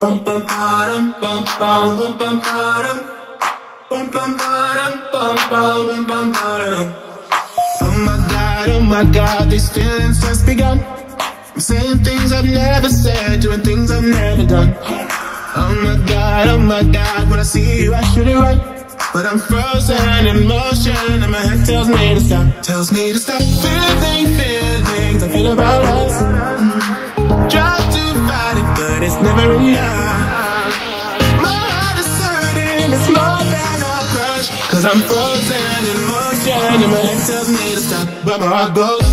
Bum bum bottom, bum bum bum bottom. Bum bum bottom, bum bum bum bottom. Oh my god, oh my god, these feelings just begun. I'm saying things I've never said, doing things I've never done. Oh my god, oh my god, when I see you I should it right. But I'm frozen in motion and my head tells me to stop, tells me to stop feeling feelings I feel about us. Never enough. My heart is hurting, it's more than a crush. Cause I'm frozen in motion and my head tells me to stop, but my heart goes.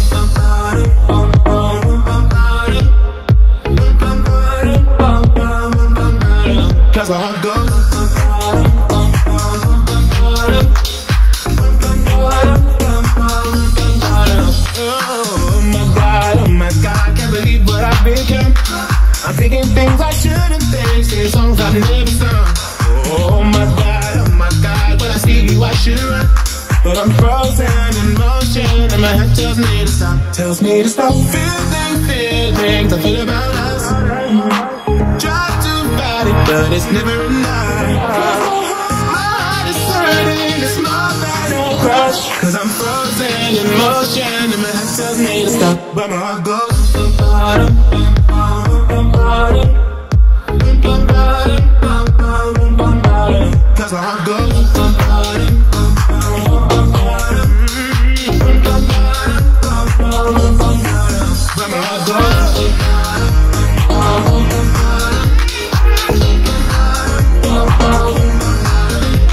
Cause my heart goes. Oh my god, oh my god, can't believe what I've become. I'm thinking things I shouldn't think, singing songs I've never sung. Oh my god, oh my god, when I see you I should run. But I'm frozen in motion and my head tells me to stop, tells me to stop feeling feelings I feel about us. Try to fight it, but it's never enough. My heart is hurting, it's more than a crush. Cause I'm frozen in motion and my head tells me to stop, but my heart goes. bottom, bottom, But my heart goes.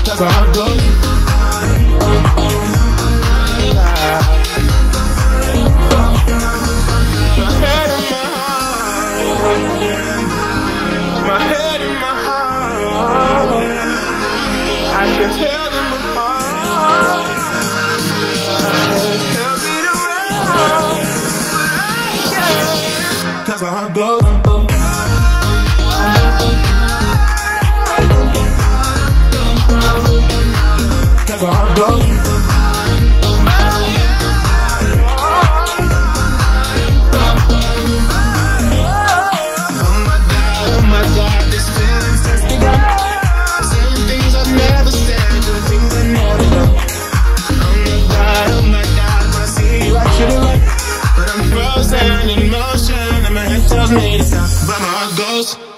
Cause that's where I go. That's I. Oh my God, oh my God, this feeling's. Saying things I've never said, doing things I never. Oh my God, oh my God, I see you, I should've left, but I'm frozen in made, but my heart goes.